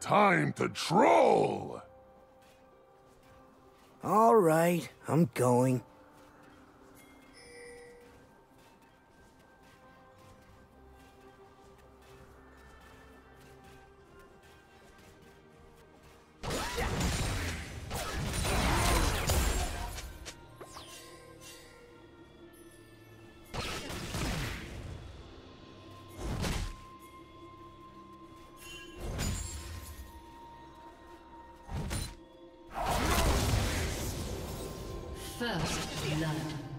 Time to troll! All right, I'm going. Blood.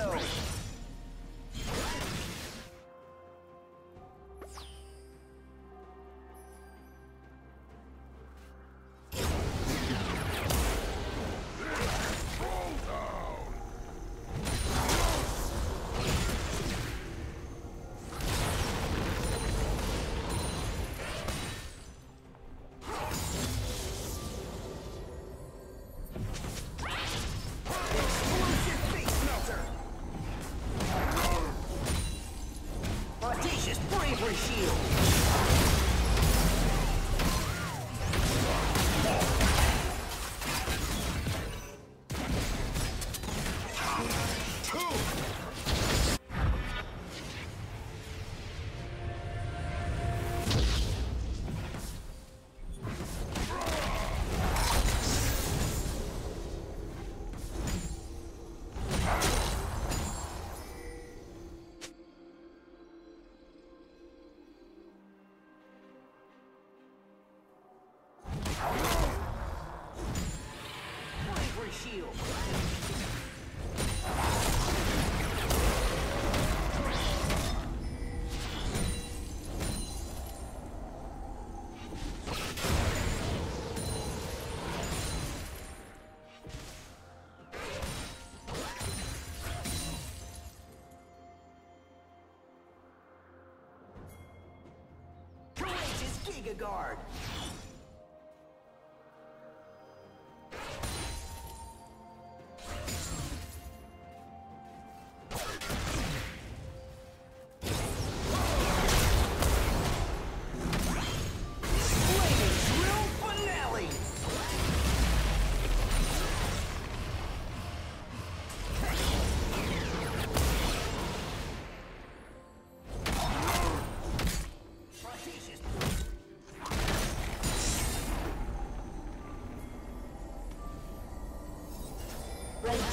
Torpedo! Giga Guard!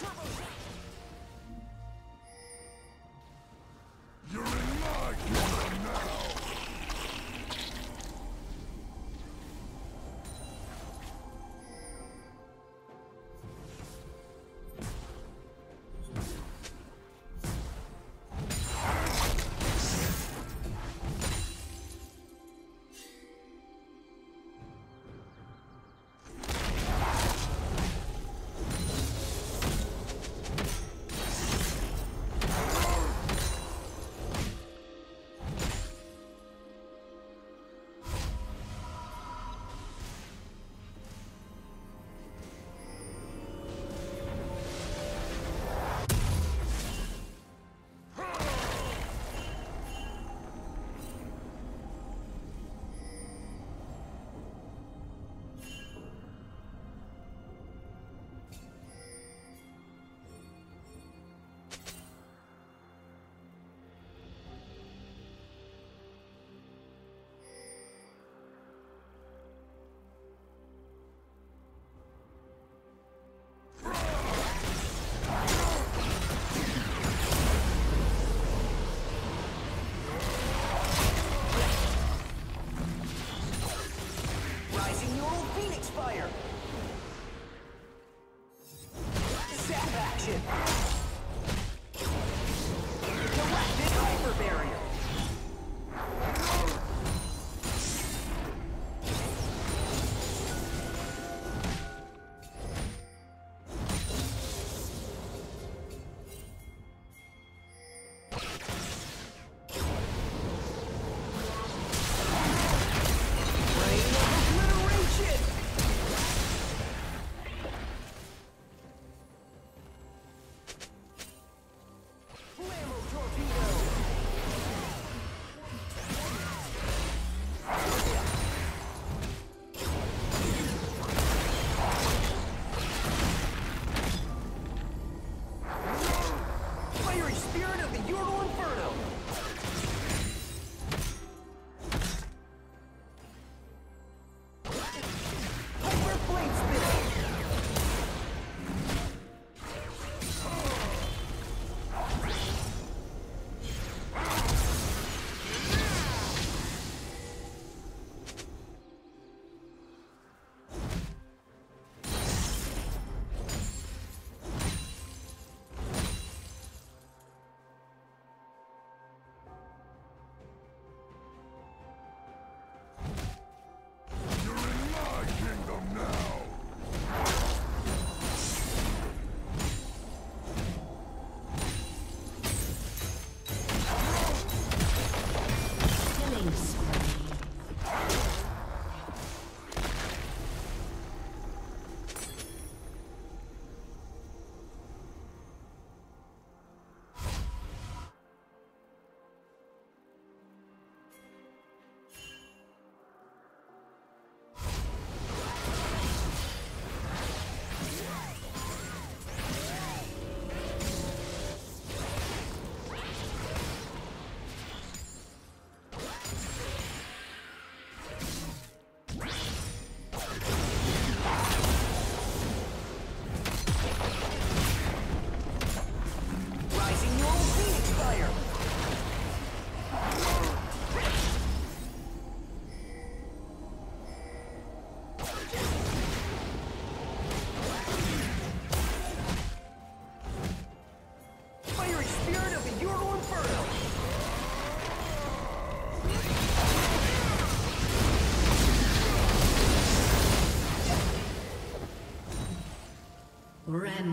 Turbo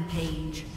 Rampage.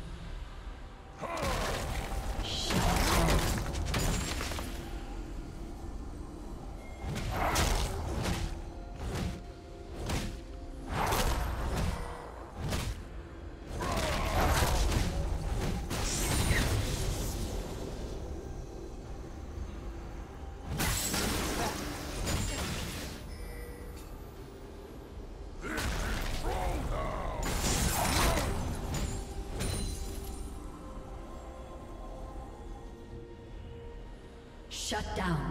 Shut down.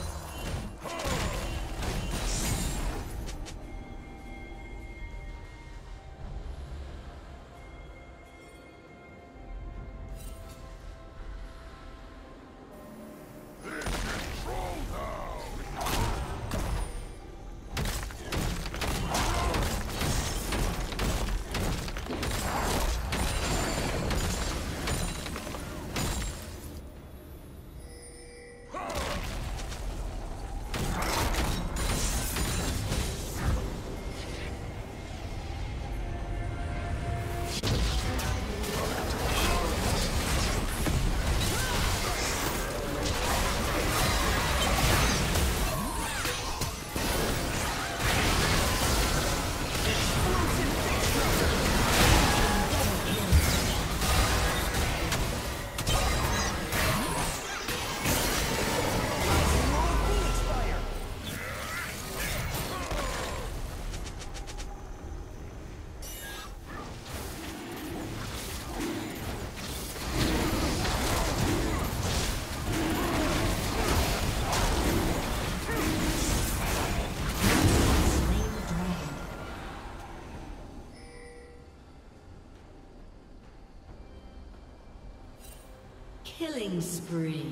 Spree.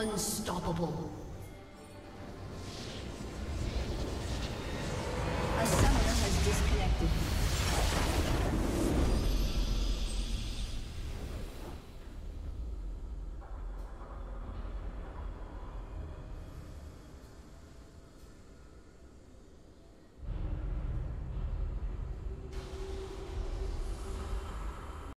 Unstoppable.